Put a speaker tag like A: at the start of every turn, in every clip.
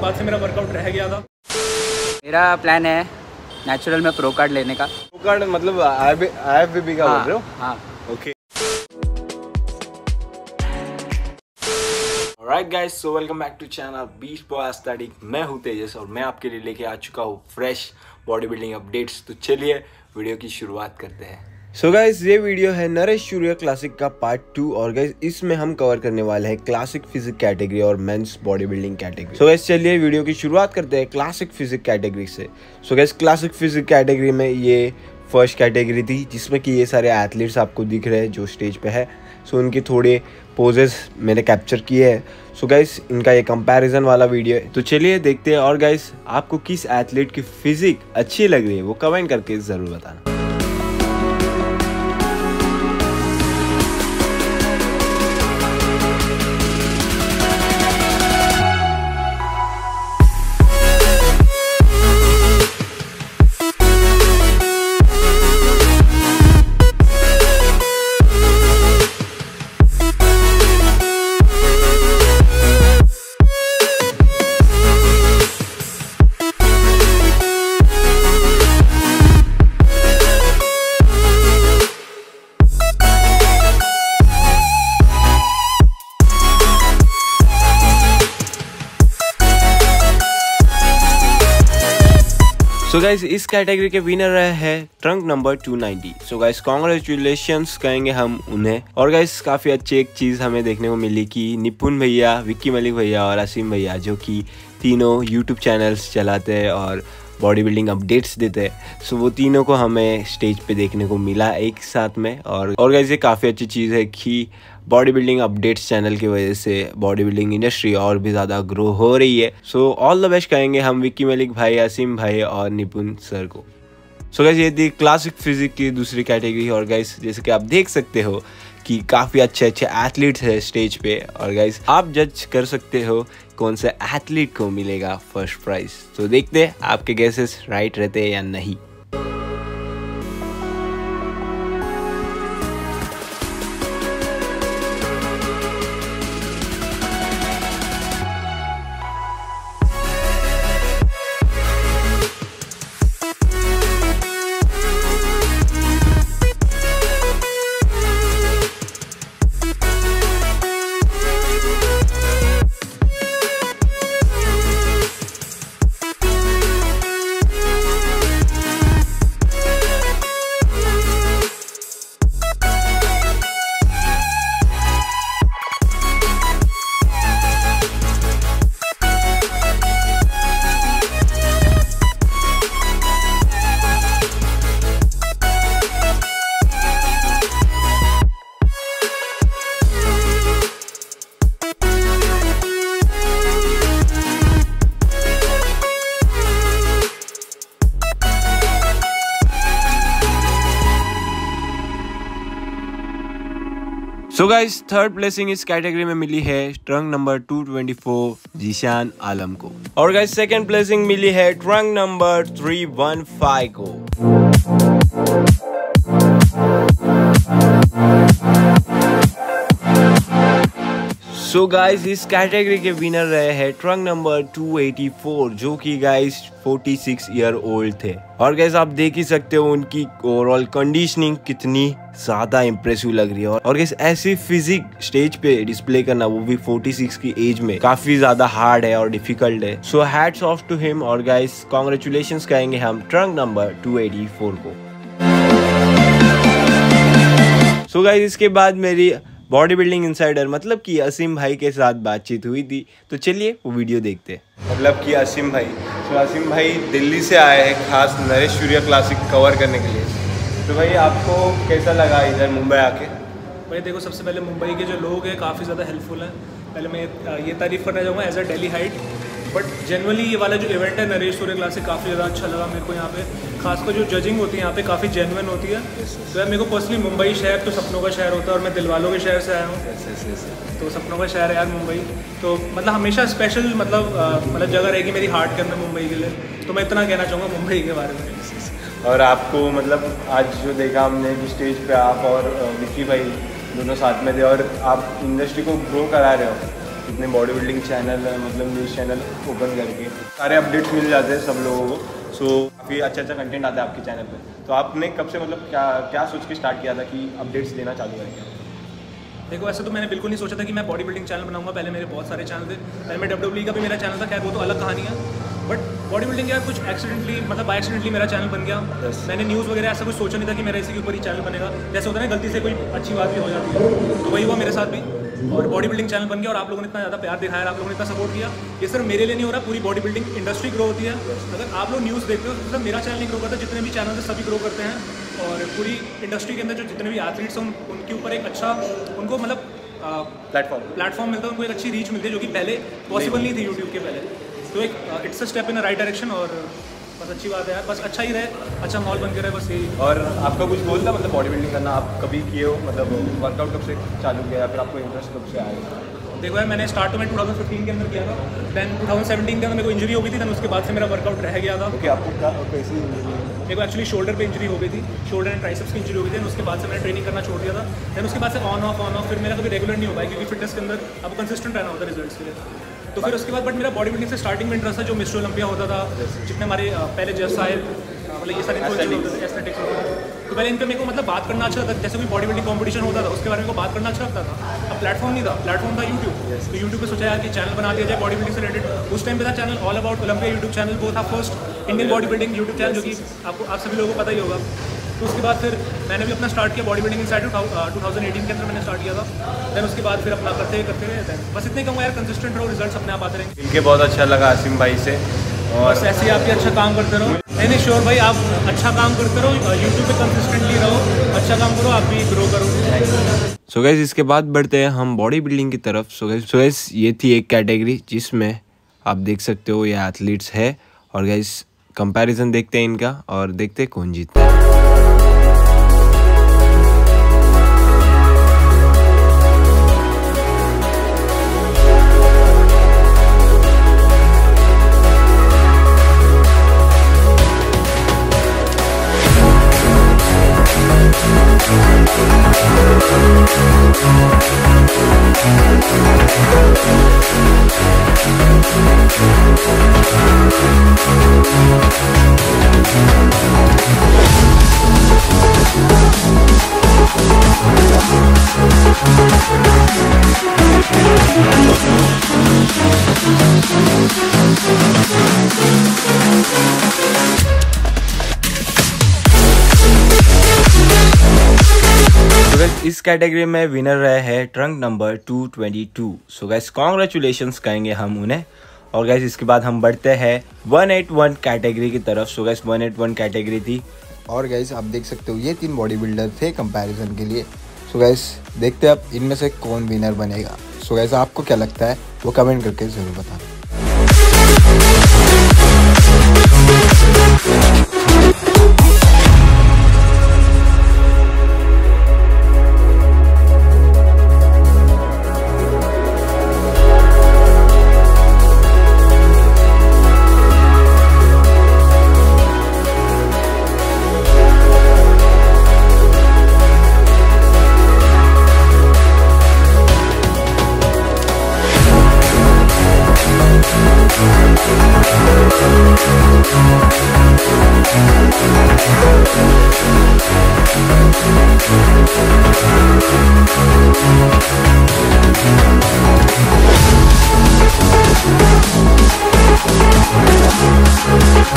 A: हो उसके बाद से मेरा वर्कआउट रह गया था।
B: मेरा प्लान है नेचुरल में प्रो कार्ड लेने का।
C: प्रो कार्ड मतलब आईएफबीबी का बोल रहे हो?
B: हाँ।
C: Okay right guys so welcome back to channel beach boy aesthetic मैं हूँ तेजस और मैं आपके लिए लेके आ चुका हूँ फ्रेश बॉडी बिल्डिंग अपडेट्स तो चलिए वीडियो की शुरुआत करते हैं। सो so गाइस ये वीडियो है नरेश सूर्य क्लासिक का पार्ट टू और गाइस इसमें हम कवर करने वाले हैं क्लासिक फिजिक कैटेगरी और men's body building category so guys चलिए वीडियो की शुरुआत करते हैं क्लासिक फिजिक कैटेगरी से। So guys classic physique category में ये फ़र्स्ट कैटेगरी थी जिसमें कि ये सारे एथलीट्स आपको दिख रहे हैं जो स्टेज पे है। सो so, उनके थोड़े पोजेस मैंने कैप्चर किए हैं। सो गाइस इनका ये कंपैरिजन वाला वीडियो है। तो चलिए देखते हैं और गाइस आपको किस एथलीट की फिजिक अच्छी लग रही है वो कमेंट करके ज़रूर बताना। सो so गाइज़ इस कैटेगरी के विनर रहे हैं trunk number 290 so guys congratulation कहेंगे हम उन्हें। और गाइज़ काफ़ी अच्छी एक चीज़ हमें देखने को मिली कि निपुण भैया, विक्की मलिक भैया और असीम भैया जो कि तीनों यूट्यूब चैनल्स चलाते हैं और बॉडी बिल्डिंग अपडेट्स देते हैं। सो वो तीनों को हमें स्टेज पे देखने को मिला एक साथ में। और और गाइज़ ये काफ़ी अच्छी चीज़ है कि बॉडी बिल्डिंग अपडेट्स चैनल की वजह से बॉडी बिल्डिंग इंडस्ट्री और भी ज़्यादा ग्रो हो रही है। सो ऑल द बेस्ट कहेंगे हम विक्की मलिक भाई असीम भाई और निपुण सर को। सो गैस ये थी क्लासिक फिजिक की दूसरी कैटेगरी और गाइस जैसे कि आप देख सकते हो कि काफ़ी अच्छे अच्छे एथलीट्स है स्टेज पे और गाइस आप जज कर सकते हो कौन से एथलीट को मिलेगा फ़र्स्ट प्राइज तो देखते आपके गैसेस राइट रहते हैं या नहीं। सो गाइस थर्ड प्लेसिंग इस कैटेगरी में मिली है ट्रंक नंबर 224 जीशान आलम को। और गाइस सेकंड प्लेसिंग मिली है ट्रंक नंबर 315 को। सो गाइस इस कैटेगरी के विनर रहे हैं ट्रंक नंबर 284 जो कि गाइस 46 ईयर ओल्ड थे। और गाइस आप देख ही सकते हो उनकी ओवरऑल कंडीशनिंग कितनी ज़्यादा इंप्रेसिव लग रही है। और गाइस ऐसी फिजिक स्टेज पे डिस्प्ले करना, वो भी 46 की एज में काफ़ी ज़्यादा हार्ड है और डिफ़िकल्ट है। So hats off to him और गाइस कॉन्ग्रेचुलेशन कहेंगे हम ट्रंक नंबर 284 को। सो so गाइस इसके बाद मेरी बॉडी बिल्डिंग इंसाइडर मतलब कि असीम भाई के साथ बातचीत हुई थी। तो चलिए वो वीडियो देखते हैं। मतलब कि असीम भाई। तो असीम भाई दिल्ली से आए हैं खास नरेश सूर्य क्लासिक कवर करने के लिए। तो भाई आपको कैसा लगा इधर मुंबई आके?
A: भाई देखो सबसे पहले मुंबई के जो लोग हैं काफ़ी ज़्यादा हेल्पफुल हैं। पहले मैं ये तारीफ़ करना चाहूँगा as a daily height but generally ये वाला जो इवेंट है नरेश सूर्य क्लास से काफ़ी ज़्यादा अच्छा लगा मेरे को यहाँ पे। खासकर जो जजिंग होती है यहाँ पे काफ़ी जेनवन होती है। तो यार मेरे को पर्सनली मुंबई शहर तो सपनों का शहर होता है और मैं दिलवालों के शहर से आया हूँ। तो सपनों का शहर है यार मुंबई। तो मतलब हमेशा स्पेशल मतलब मतलब जगह रहेगी मेरी हार्ट के अंदर मुंबई के लिए। तो मैं इतना कहना चाहूँगा मुंबई के बारे में।
C: और आपको मतलब आज जो देखा हमने कि स्टेज पे आप और विक्की भाई दोनों साथ में थे और आप इंडस्ट्री को ग्रो करा रहे हो इतने बॉडी बिल्डिंग चैनल मतलब न्यूज़ चैनल ओपन करके। सारे अपडेट्स मिल जाते हैं सब लोगों को। सो काफ़ी अच्छा अच्छा कंटेंट आता है आपके चैनल पर तो आपने कब से मतलब क्या क्या सोच के स्टार्ट किया था कि अपडेट्स देना चालू करेंगे?
A: देखो ऐसे तो मैंने बिल्कुल नहीं सोचा था कि मैं बॉडी बिल्डिंग चैनल बनाऊँगा। पहले मेरे बहुत सारे चैनल थे। पहले मैं डब्ल्यू का भी मेरा चैनल था। खैर वो तो अलग कहानी है। बट बॉडी बिल्डिंग यार कुछ एक्सीडेंटली मतलब बाई एक्सीडेंटली मेरा चैनल बन गया।
C: Yes.
A: मैंने न्यूज़ वगैरह ऐसा कुछ सोचा नहीं था कि मेरा इसी के ऊपर ही चैनल बनेगा। जैसे होता है ना गलती से कोई अच्छी बात भी हो जाती है। तो वही हुआ मेरे साथ भी। और बॉडी बिल्डिंग चैनल बन गया और आप लोगों ने इतना ज़्यादा प्यार दिखाया आप लोगों ने इतना सपोर्ट किया ये सिर्फ़ मेरे लिए नहीं हो रहा पूरी बॉडी बिल्डिंग इंडस्ट्री ग्रो होती है। अगर आप लोग न्यूज़ देखते हो तो सिर्फ़ मेरा चैनल नहीं ग्रो करता जितने भी चैनल है सभी ग्रो करते हैं। और पूरी इंडस्ट्री के अंदर जो जितने भी एथलीट्स हैं उनके ऊपर एक अच्छा उनको मतलब
C: प्लेटफॉर्म
A: प्लेटफॉर्म मिलता है उनको एक अच्छी रीच मिलती है जो कि पहले पॉसिबल नहीं। थी यूट्यूब के पहले। तो एक it's a step in the right direction और बस अच्छी बात है यार। बस अच्छा ही रहे अच्छा माहौल बन के रहे बस यही।
C: और आपका कुछ गोल था मतलब बॉडी बिल्डिंग करना आप कभी किए हो? मतलब वर्कआउट कब से चालू किया या फिर आपको इंटरेस्ट कब से आया?
A: देखो यार मैंने स्टार्ट टू मैं 2015 के अंदर किया था देन 2017 के अंदर मेरे को इंजरी हो गई थी देन उसके बाद से मेरा वर्कआउट रह गया था।
C: ओके आपको क्या कैसी
A: मेरे को एक्चुअली शोल्डर पे इंजरी हो गई थी शोल्डर एंड ट्राइसेप्स की इंजरी हो गई थी उसके बाद से मैंने ट्रेनिंग करना छोड़ दिया था। देन उसके बाद से ऑन ऑफ़ ऑन ऑफ़ फिर मेरा कभी रेगुलर नहीं हो पाया, क्योंकि फिटनेस के अंदर आपको कंसिस्टेंट रहना होता है रिजल्ट्स के लिए। तो फिर उसके बाद बट मेरा बॉडी बिल्डिंग से स्टार्टिंग में इंटरेस्ट था, जो मिस्टर ओलंपिया होता था, जितने हमारे पहले जस्ट साहिल मतलब ये सारे. एस्थेटिक्स तो पहले इन पे मेरे को मतलब बात करना अच्छा था, जैसे कोई बॉडी बिल्डिंग कॉम्पिटिशन होता था, उसके बारे में बात करना अच्छा लगता था। अब प्लेटफॉर्म नहीं था प्लेटफॉर्म था यूट्यूब तो यूट्यूब पर सोचा यार कि चैनल बना दिया जाए बॉडी बिल्डिंग से रिलेटेड उस टाइम पे था channel all about Olympia YouTube channel वो था first Indian body building YouTube channel जो कि आपको आप सभी लोगों को पता ही होगा। तो उसके बाद फिर मैंने भी अपना स्टार्ट किया body building side two thousand eighteen के अंदर मैंने स्टार्ट किया था। देन उसके बाद फिर अपना करते करते रहे बस इतने कहूँगा यार कंसिस्टेंट रहो रिज़ल्ट अपने आप आते रहेंगे।
C: मिलके बहुत अच्छा लगा आसिम भाई से और बस
A: ऐसे ही आप भी अच्छा काम करते रहो। नहीं नहीं श्योर भाई आप अच्छा काम करते रहो यूट्यूब पे कंसिस्टेंटली रहो अच्छा काम करो आप भी ग्रो करो।
C: सो गैस इसके बाद बढ़ते हैं हम बॉडी बिल्डिंग की तरफ़। सो गैस सो गैस ये थी एक कैटेगरी जिसमें आप देख सकते हो ये एथलीट्स है। और गैस कंपैरिजन देखते हैं इनका और देखते हैं कौन जीतता है। इस कैटेगरी में विनर रहे हैं trunk number 222 so guys congratulation कहेंगे हम उन्हें। और गैस इसके बाद हम बढ़ते हैं 181 कैटेगरी की तरफ़। सो गैस 181 कैटेगरी थी।
D: और गैस आप देख सकते हो, ये तीन बॉडी बिल्डर थे कंपैरिजन के लिए। सो गैस देखते हैं अब इनमें से कौन विनर बनेगा। सो गैस आपको क्या लगता है, वो कमेंट करके ज़रूर बताना।
C: तो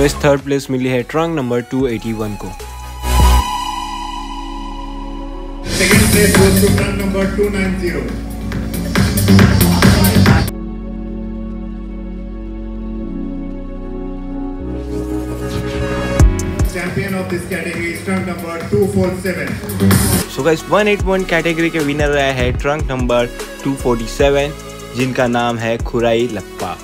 C: इस थर्ड प्लेस मिली है ट्रंक नंबर 281 को
E: second place number 290। This category is trunk number 247.
C: So guys 181 category के विनर रहे हैं ट्रंक नंबर 247 जिनका नाम है खुराई लक्पा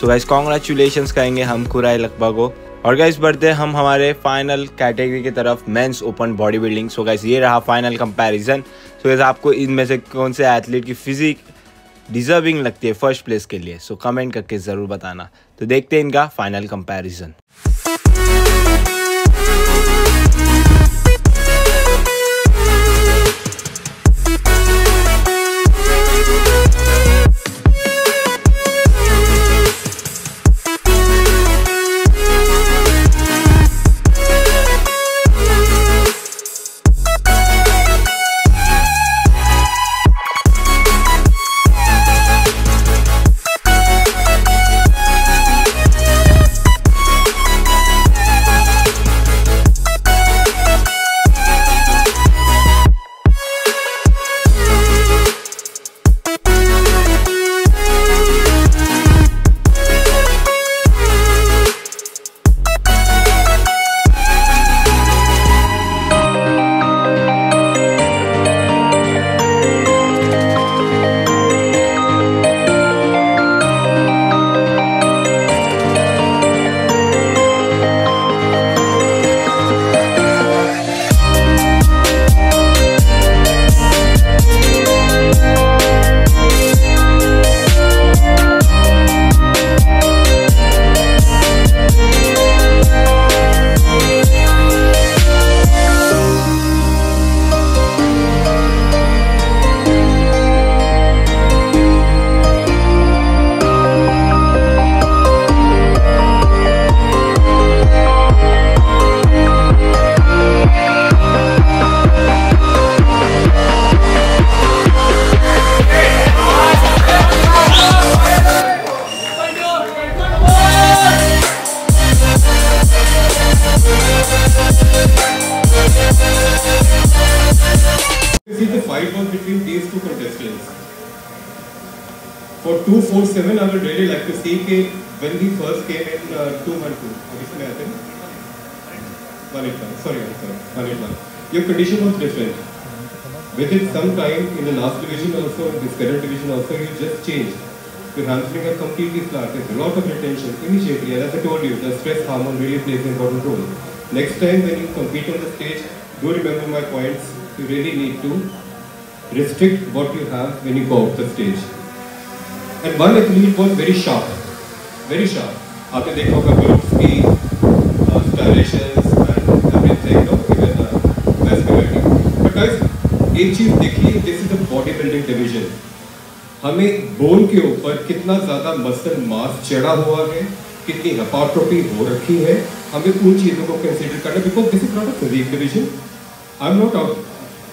C: सो गाइस कॉन्ग्रेचुलेशंस कहेंगे हम खुराई लक्पा को। और गाइस बढ़ते हम हमारे फाइनल कैटेगरी की तरफ़ men's open body building so guys ये रहा फाइनल कंपैरिजन सो गाइस आपको इनमें से कौन से एथलीट की फिजिक डिजर्विंग लगती है फ़र्स्ट प्लेस के लिए? सो कमेंट करके ज़रूर बताना। तो देखते हैं इनका final comparison
F: For 247, I would really like to see that when we first came in uh, 212, obviously I think 181, sorry, I'm sorry, 181. Your condition was different. Within some time in the last division also, in this current division also, you just changed. Your hamstring are completely flat. A lot of retention. And as I told you, the stress hormone really plays an important role. Next time when you compete on the stage, do remember my points. You really need to restrict what you have when you go off the stage. And one athlete was very sharp, very sharp. आपने देखा होगा groups की and एक चीज़ देखिए this is the body building division हमें bone के ऊपर कितना ज़्यादा मसल मास चढ़ा हुआ है कितनी हिपाट्रोपी हो रखी है हमें उन चीज़ों को कंसीडर करना because this is not a physique division I am not out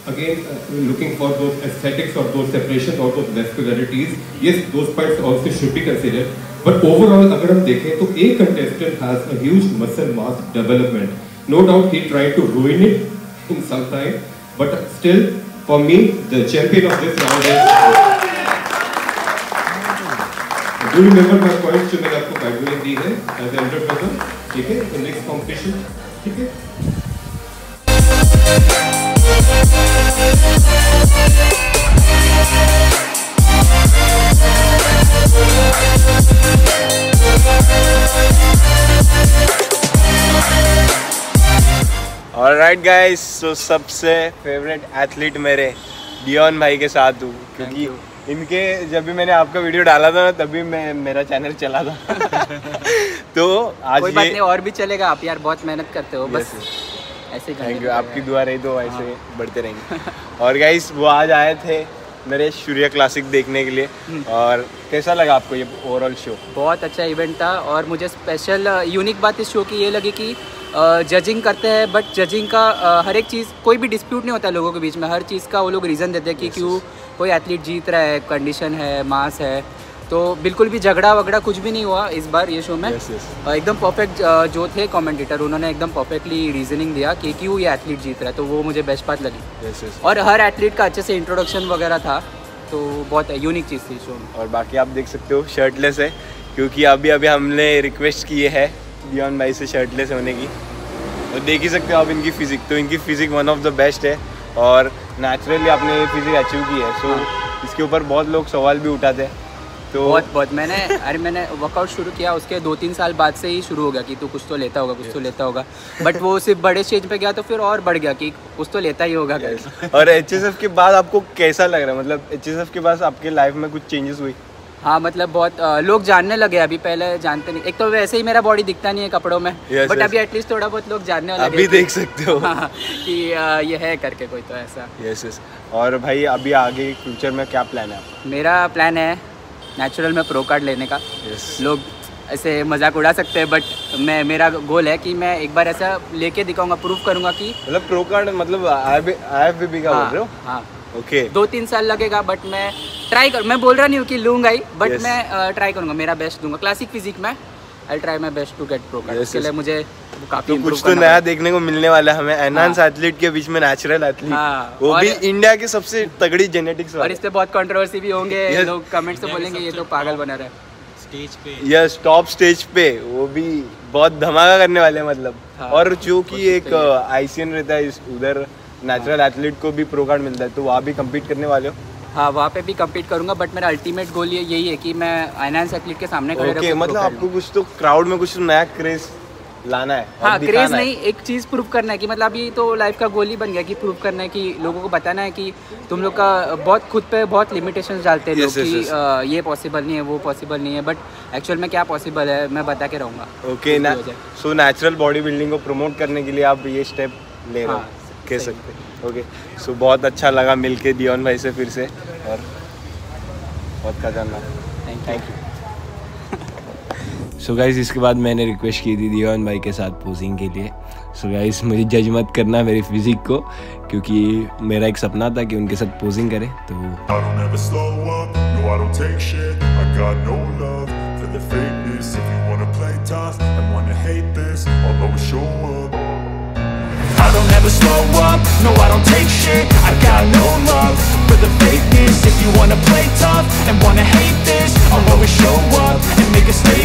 F: again uh, looking for those aesthetics or those separations or those vascularities yes those parts also should be considered but overall अगर हम देखें तो a contestant has a huge muscle mass development no doubt he tried to ruin it in some time but still for me the champion of this round is do you remember my points जो मैंने आपको guideline दी है as a elder brother ठीक है the next competition ठीक है
C: right guys सो सबसे favourite athlete मेरे डियोन भाई के साथ हूँ क्योंकि इनके जब भी मैंने आपका वीडियो डाला था ना तभी मैं मेरा चैनल चला था। तो आज
B: कोई बात नहीं और भी चलेगा आप यार बहुत मेहनत करते हो बस ऐसे
C: थैंक यू आपकी दुआ रही तो ऐसे बढ़ते रहेंगे। और गाइस वो आज आए थे मेरे सूर्य क्लासिक देखने के लिए। और कैसा लगा आपको ये ओवरऑल शो
B: बहुत अच्छा इवेंट था और मुझे स्पेशल यूनिक बात इस शो की ये लगी कि जजिंग करते हैं बट जजिंग का हर एक चीज़ कोई भी डिस्प्यूट नहीं होता लोगों के बीच में। हर चीज़ का वो लोग रीज़न देते हैं कि क्यों कोई एथलीट जीत रहा है कंडीशन है मास है। तो बिल्कुल भी झगड़ा वगड़ा कुछ भी नहीं हुआ इस बार ये शो में।
C: Yes, yes.
B: एकदम परफेक्ट जो थे कमेंटेटर उन्होंने एकदम परफेक्टली रीजनिंग दिया कि क्यों ये एथलीट जीत रहा है तो वो मुझे बेस्ट बात लगी।
C: यस यस
B: और हर एथलीट का अच्छे से इंट्रोडक्शन वगैरह था तो बहुत यूनिक चीज़ थी शो में।
C: और बाकी आप देख सकते हो शर्टलेस है क्योंकि अभी अभी हमने रिक्वेस्ट की है डियोन भाई से शर्टलेस होने की। और देख ही सकते हो आप इनकी फिजिक तो इनकी physique one of the best है और नेचुरली आपने ये फिजिक अचीव की है सो इसके ऊपर बहुत लोग सवाल भी उठाते हैं। तो
B: बहुत बहुत। मैंने अरे मैंने वर्कआउट शुरू किया उसके दो तीन साल बाद से ही शुरू हो गया कि तू कुछ तो लेता होगा कुछ तो लेता होगा। बट वो सिर्फ़ बड़े स्टेज पे गया तो फिर और बढ़ गया कि कुछ तो लेता ही होगा। Guys।
C: और एच के बाद आपको कैसा लग रहा है? मतलब एच के बाद आपके लाइफ में कुछ चेंजेस हुई?
B: हाँ मतलब बहुत अ, लोग जानने लगे अभी पहले जानते नहीं। एक तो वैसे ही मेरा बॉडी दिखता नहीं है कपड़ों में
C: Yes,
B: बट
C: yes.
B: अभी एटलीस्ट थोड़ा बहुत लोग जानने लगे
C: अभी देख सकते हो।
B: हाँ, कि अ, ये है करके कोई तो ऐसा।
C: यस yes, यस और भाई अभी आगे फ्यूचर में क्या प्लान है आपका?
B: मेरा प्लान है नेचुरल में प्रो कार्ड लेने का
C: यस
B: लोग ऐसे मज़ाक उड़ा सकते हैं बट मैं मेरा गोल है कि मैं एक बार ऐसा लेके दिखाऊँगा प्रूव करूँगा कि
C: मतलब प्रो कार्ड मतलब आई का बोल रहे हो
B: हाँ
C: ओके okay.
B: दो तीन साल लगेगा बट मैं ट्राई कर मैं बोल रहा नहीं हूँ कि लूँगा ही बट
C: Yes.
B: मैं ट्राई करूँगा मेरा बेस्ट दूँगा क्लासिक फिजिक में I try my best to get pro card
C: Yes, yes.
B: लिए मुझे
C: तो कुछ तो नया देखने को मिलने वाला है हमें। एनहांस एथलीट के बीच में नेचुरल एथलीट
B: हाँ,
C: वो भी इंडिया की सबसे तगड़ी जेनेटिक्स
B: और इस पे बहुत कंट्रोवर्सी भी होंगे लोग कमेंट से बोलेंगे ये तो पागल बना रहा है।
A: स्टेज पे।
C: यस टॉप स्टेज पे। वो भी बहुत धमाका करने वाले हैं मतलब।
B: हाँ,
C: और जो कि एक
B: तो
C: आईसीएन रहता है उधर नेचुरल एथलीट को भी प्रो कार्ड मिलता है तो वहाँ भी compete करने वाले हो।
B: हाँ वहाँ पे भी compete करूँगा बट मेरा अल्टीमेट गोल ये यही है कि मैं फाइनेंस एथलीट के सामने खड़े
C: ओके मतलब आपको कुछ तो क्राउड में कुछ नया क्रेज लाना है
B: हाँ क्रेज नहीं एक चीज़ प्रूव करना है कि मतलब अभी तो लाइफ का गोल ही बन गया कि प्रूव करना है कि लोगों को बताना है कि तुम लोग का बहुत खुद पे बहुत लिमिटेशंस डालते हैं लोग
C: Yes, yes,
B: कि
C: yes.
B: अ, ये पॉसिबल नहीं है वो पॉसिबल नहीं है बट एक्चुअल में क्या पॉसिबल है मैं बता के रहूँगा।
C: ओके ना सो नेचुरल बॉडी बिल्डिंग को प्रमोट करने के लिए आप ये स्टेप ले रहे हो?
B: हाँ,
C: कह सकते ओके सो बहुत अच्छा लगा मिलके दियोन भाई से फिर से और बहुत का जानना
B: थैंक यू
C: सो गाइज़ इसके बाद मैंने रिक्वेस्ट की थी दीवान भाई के साथ पोजिंग के लिए। सो गाइज़ मुझे जज मत करना मेरे फिजिक को, क्योंकि मेरा एक सपना था कि उनके साथ पोजिंग करें तो
G: Make